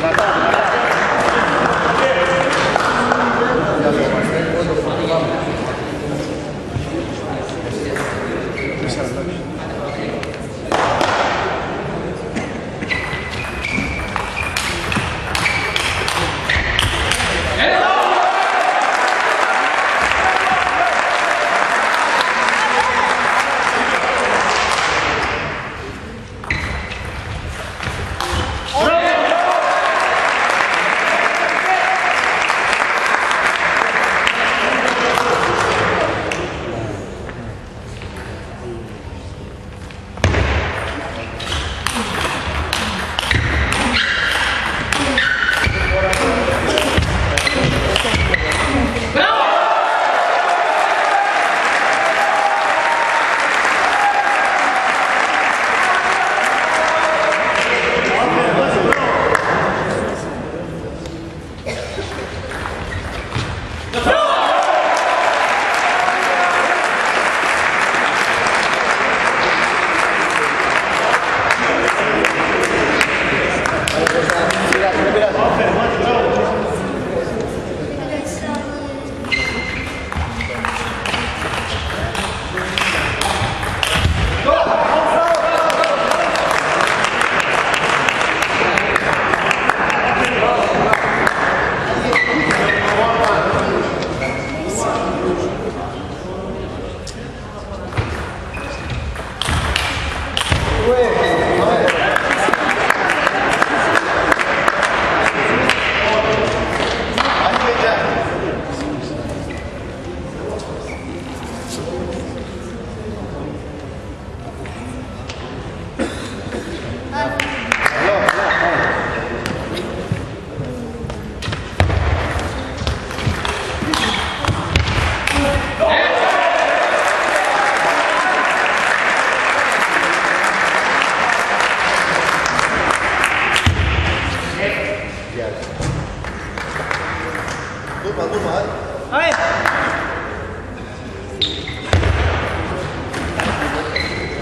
Gracias.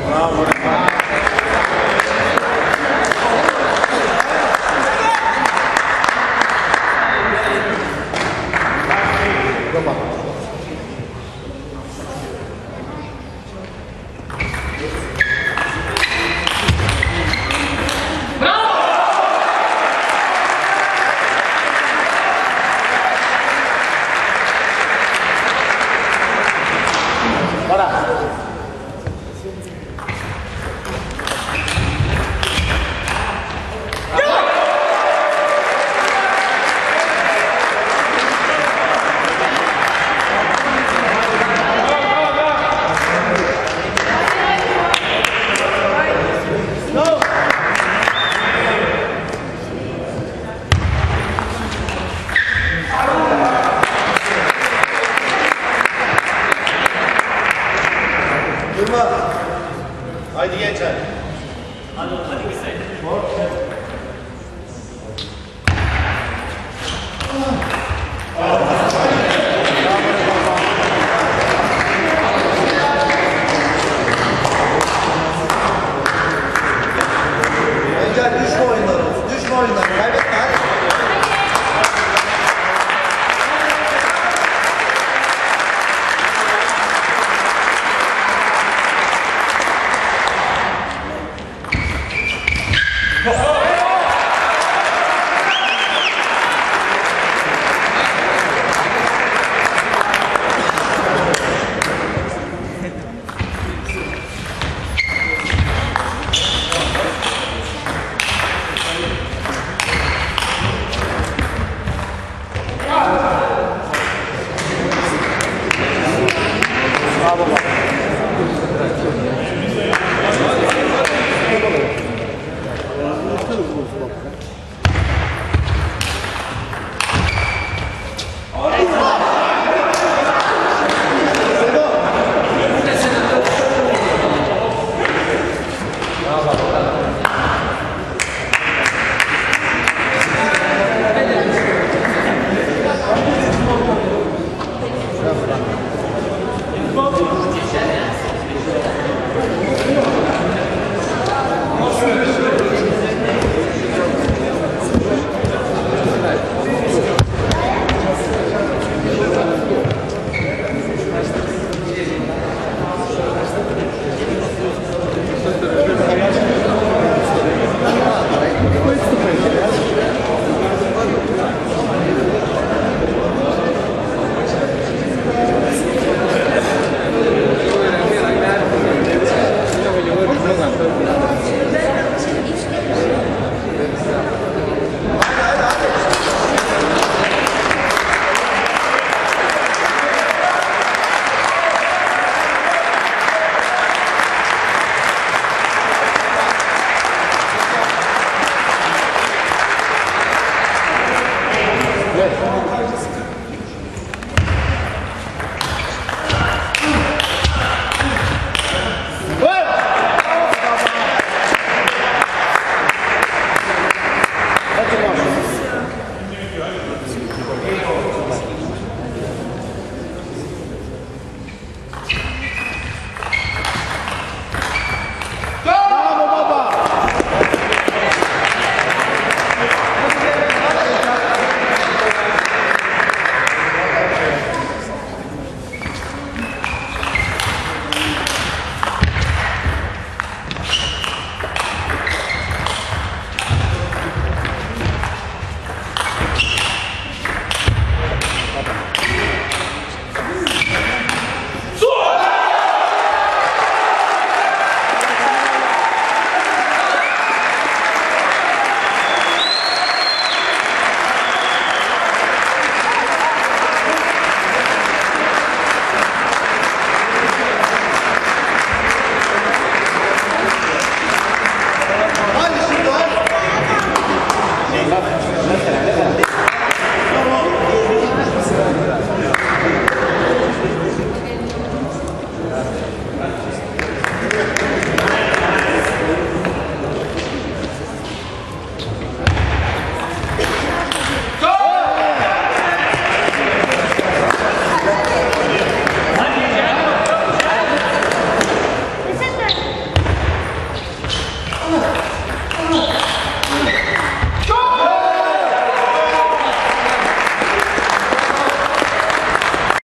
Bravo.